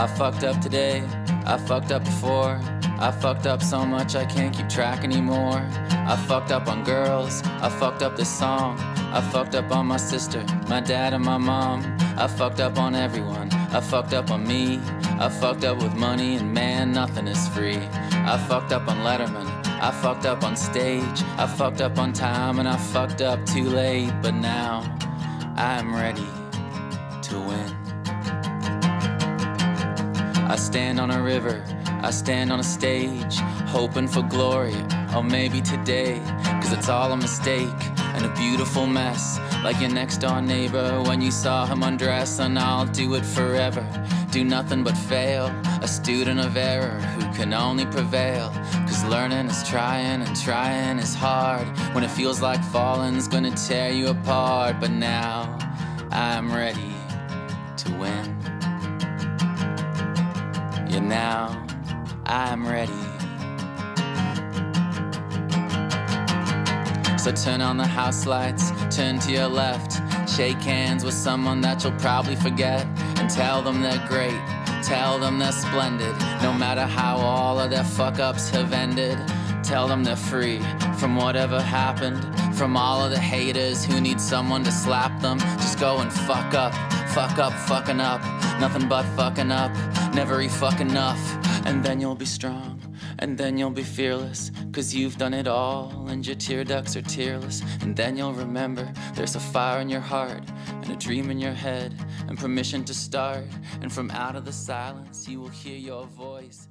I fucked up today, I fucked up before. I fucked up so much I can't keep track anymore. I fucked up on girls, I fucked up this song. I fucked up on my sister, my dad, and my mom. I fucked up on everyone, I fucked up on me. I fucked up with money, and man, nothing is free. I fucked up on Letterman, I fucked up on stage. I fucked up on time, and I fucked up too late. But now I'm ready to win. I stand on a river, I stand on a stage, hoping for glory, or maybe today, cause it's all a mistake and a beautiful mess. Like your next door neighbor when you saw him undress, and I'll do it forever. Do nothing but fail, a student of error who can only prevail. Cause learning is trying and trying is hard when it feels like falling's gonna tear you apart. But now I'm ready to win. Now I'm ready. So turn on the house lights, turn to your left, shake hands with someone that you'll probably forget, and tell them they're great, tell them they're splendid, no matter how all of their fuck ups have ended. Tell them they're free from whatever happened, from all of the haters who need someone to slap them. Just go and fuck up, fuck up, fucking up, nothing but fucking up, never e fuck enough, and then you'll be strong. And then you'll be fearless, cause you've done it all, and your tear ducts are tearless. And then you'll remember there's a fire in your heart, and a dream in your head, and permission to start. And from out of the silence, you will hear your voice.